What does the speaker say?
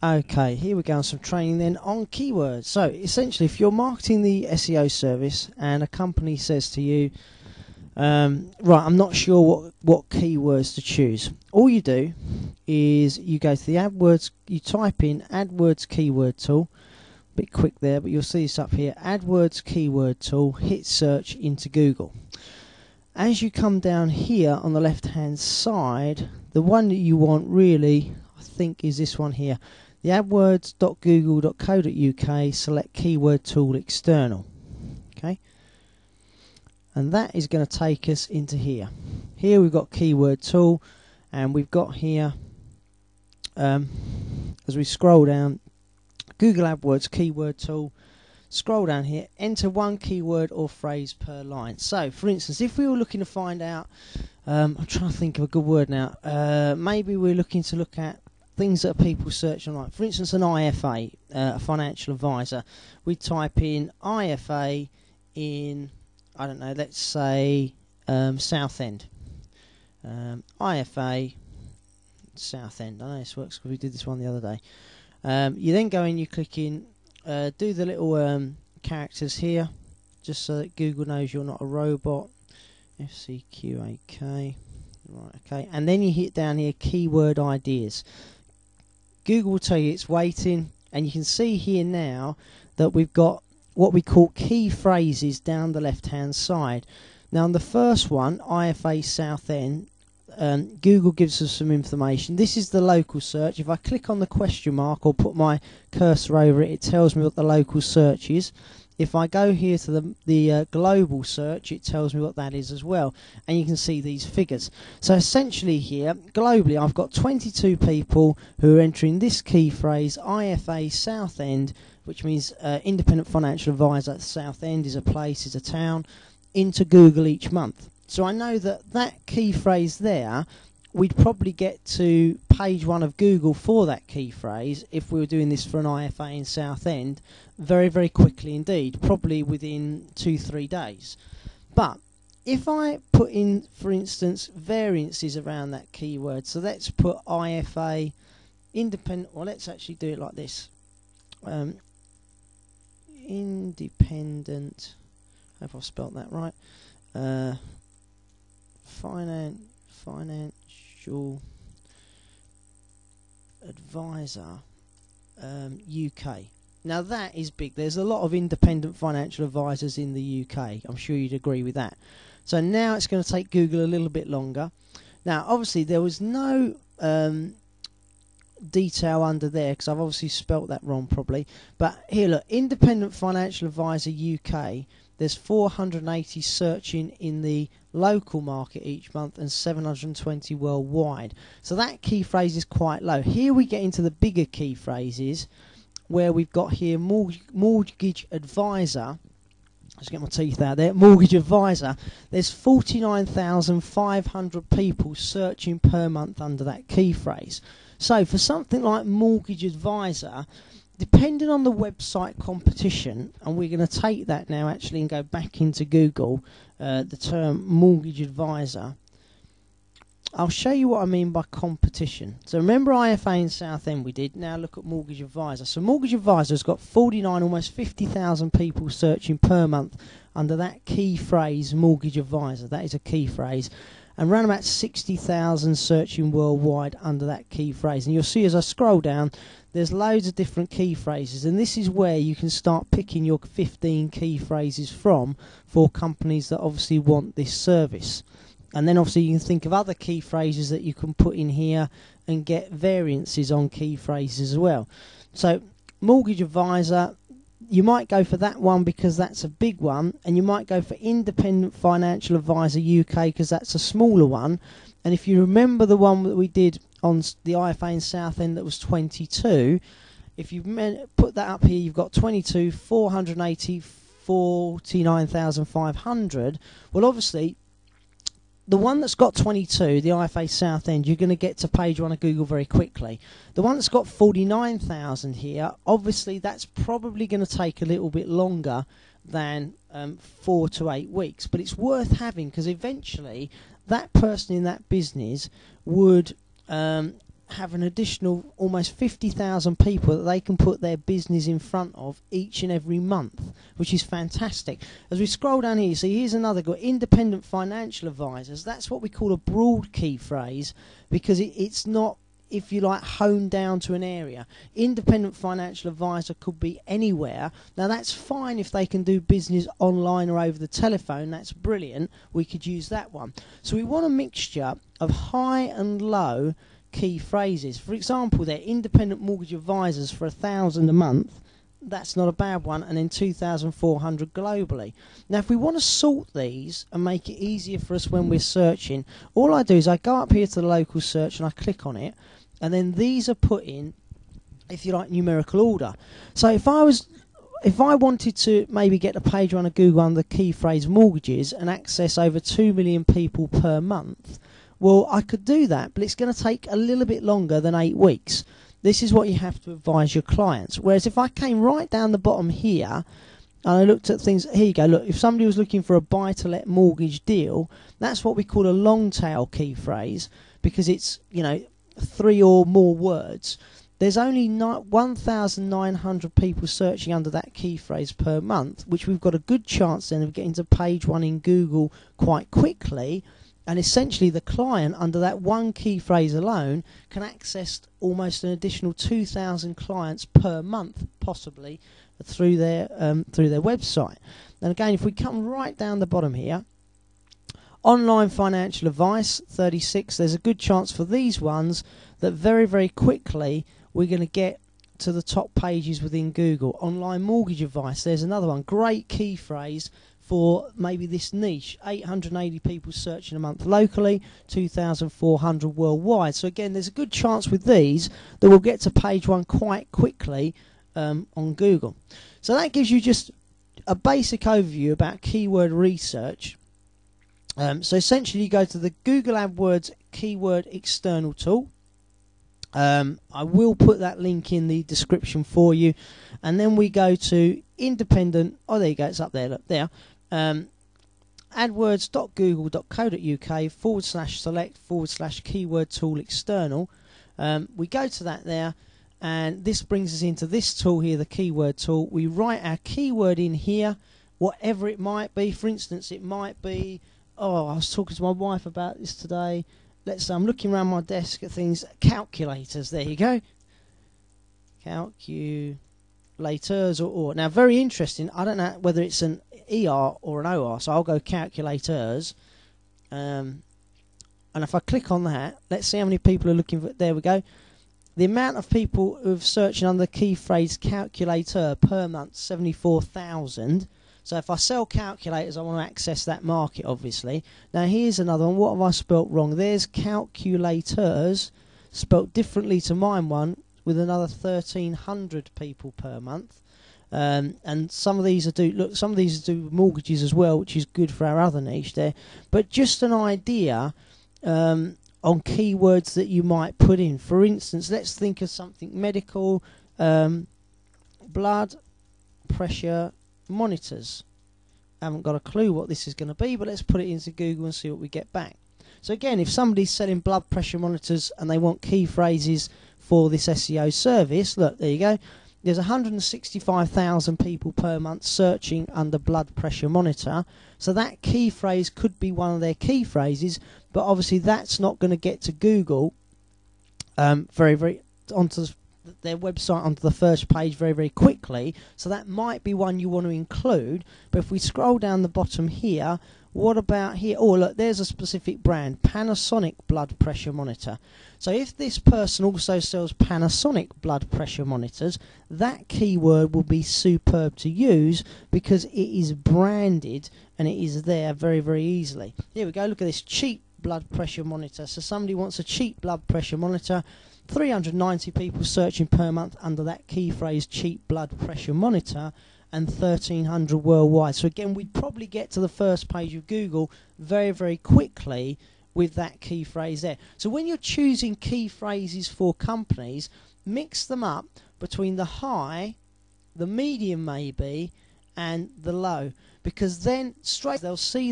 Okay, here we go on some training then on keywords. So essentially, if you're marketing the SEO service and a company says to you, um, right, I'm not sure what, what keywords to choose. All you do is you go to the AdWords, you type in AdWords keyword tool. A Bit quick there, but you'll see this up here. AdWords keyword tool. Hit search into Google. As you come down here on the left hand side, the one that you want really, I think, is this one here the adwords.google.co.uk select keyword tool external okay? And that is going to take us into here. Here we've got keyword tool and we've got here um, as we scroll down Google AdWords keyword tool. Scroll down here enter one keyword or phrase per line. So for instance if we were looking to find out um, I'm trying to think of a good word now. Uh, maybe we're looking to look at things that people search online. For instance, an IFA, uh, a financial advisor, we type in IFA in, I don't know, let's say um, Southend. Um, IFA Southend. I know this works because we did this one the other day. Um, you then go in, you click in, uh, do the little um, characters here, just so that Google knows you're not a robot. FCQAK. Right, okay. And then you hit down here keyword ideas. Google will tell you it's waiting, and you can see here now that we've got what we call key phrases down the left hand side. Now, on the first one, IFA Southend, um, Google gives us some information. This is the local search. If I click on the question mark or put my cursor over it, it tells me what the local search is. If I go here to the, the uh, global search, it tells me what that is as well. And you can see these figures. So essentially here, globally, I've got 22 people who are entering this key phrase, IFA Southend, which means uh, Independent Financial Advisor Southend is a place, is a town, into Google each month. So I know that that key phrase there we'd probably get to page one of Google for that key phrase if we were doing this for an IFA in Southend very, very quickly indeed, probably within two, three days. But if I put in, for instance, variances around that keyword, so let's put IFA independent, or let's actually do it like this. Um, independent, I hope I've spelt that right. Uh, finance, finance financial advisor um, UK. Now that is big. There's a lot of independent financial advisors in the UK. I'm sure you'd agree with that. So now it's going to take Google a little bit longer. Now, obviously, there was no um, detail under there because I've obviously spelt that wrong probably. But here, look, independent financial advisor UK there's 480 searching in the local market each month and 720 worldwide. So that key phrase is quite low. Here we get into the bigger key phrases where we've got here mortgage advisor. Let's get my teeth out there. Mortgage advisor. There's 49,500 people searching per month under that key phrase. So for something like mortgage advisor, depending on the website competition, and we're going to take that now actually and go back into Google, uh, the term mortgage advisor. I'll show you what I mean by competition. So remember IFA in Southend we did. Now look at Mortgage Advisor. So Mortgage Advisor has got 49, almost 50,000 people searching per month under that key phrase Mortgage Advisor. That is a key phrase. And around about 60,000 searching worldwide under that key phrase. And you'll see as I scroll down, there's loads of different key phrases. And this is where you can start picking your 15 key phrases from for companies that obviously want this service. And then obviously you can think of other key phrases that you can put in here and get variances on key phrases as well. So mortgage advisor you might go for that one because that's a big one and you might go for independent financial advisor UK because that's a smaller one and if you remember the one that we did on the IFA in Southend that was 22, if you put that up here, you've got 22, 480, 49,500. Well, obviously, the one that's got 22, the IFA Southend, you're going to get to page one of Google very quickly. The one that's got 49,000 here, obviously, that's probably going to take a little bit longer than um, four to eight weeks. But it's worth having because eventually that person in that business would um, have an additional almost 50,000 people that they can put their business in front of each and every month, which is fantastic. As we scroll down here, you see here's another good independent financial advisors. That's what we call a broad key phrase because it, it's not if you like, honed down to an area. Independent financial advisor could be anywhere. Now, that's fine if they can do business online or over the telephone. That's brilliant. We could use that one. So, we want a mixture of high and low key phrases. For example, they're independent mortgage advisors for a thousand a month. That's not a bad one, and then 2,400 globally. Now, if we want to sort these and make it easier for us when we're searching, all I do is I go up here to the local search and I click on it, and then these are put in, if you like, numerical order. So if I was if I wanted to maybe get a page on a Google under the key phrase mortgages and access over 2 million people per month, well, I could do that, but it's going to take a little bit longer than eight weeks. This is what you have to advise your clients. Whereas if I came right down the bottom here and I looked at things, here you go, look, if somebody was looking for a buy to let mortgage deal, that's what we call a long tail key phrase because it's, you know, three or more words, there's only 1,900 people searching under that key phrase per month, which we've got a good chance then of getting to page one in Google quite quickly. And essentially, the client, under that one key phrase alone, can access almost an additional 2,000 clients per month, possibly through their um, through their website. And again, if we come right down the bottom here, Online financial advice, 36. There's a good chance for these ones that very, very quickly we're going to get to the top pages within Google. Online mortgage advice, there's another one. Great key phrase for maybe this niche. 880 people searching a month locally, 2,400 worldwide. So again, there's a good chance with these that we'll get to page one quite quickly um, on Google. So that gives you just a basic overview about keyword research um, so essentially, you go to the Google AdWords Keyword External tool. Um, I will put that link in the description for you, and then we go to independent. Oh, there you go. It's up there. Look there. Um, adwords.google.co.uk forward slash select forward slash keyword tool external. Um, we go to that there, and this brings us into this tool here, the keyword tool. We write our keyword in here, whatever it might be. For instance, it might be oh, I was talking to my wife about this today. Let's say I'm looking around my desk at things, calculators. There you go. Calculators or, or. Now, very interesting. I don't know whether it's an ER or an OR, so I'll go calculators. Um, and if I click on that, let's see how many people are looking for. There we go. The amount of people who've searching under the key phrase calculator per month, 74,000. So if I sell calculators, I want to access that market, obviously. Now here's another one. What have I spelt wrong? There's calculators, spelt differently to mine one, with another 1,300 people per month. Um, and some of these are do look. Some of these do mortgages as well, which is good for our other niche there. But just an idea um, on keywords that you might put in. For instance, let's think of something medical, um, blood pressure monitors. I haven't got a clue what this is going to be, but let's put it into Google and see what we get back. So again, if somebody's selling blood pressure monitors and they want key phrases for this SEO service, look, there you go. There's 165,000 people per month searching under blood pressure monitor. So that key phrase could be one of their key phrases, but obviously that's not going to get to Google um, very, very onto their website onto the first page very, very quickly. So that might be one you want to include. But if we scroll down the bottom here, what about here? Oh, look, there's a specific brand, Panasonic blood pressure monitor. So if this person also sells Panasonic blood pressure monitors, that keyword will be superb to use because it is branded and it is there very, very easily. Here we go. Look at this cheap blood pressure monitor. So somebody wants a cheap blood pressure monitor. 390 people searching per month under that key phrase cheap blood pressure monitor and 1300 worldwide. So again, we'd probably get to the first page of Google very, very quickly with that key phrase there. So when you're choosing key phrases for companies, mix them up between the high, the medium maybe, and the low, because then straight they'll see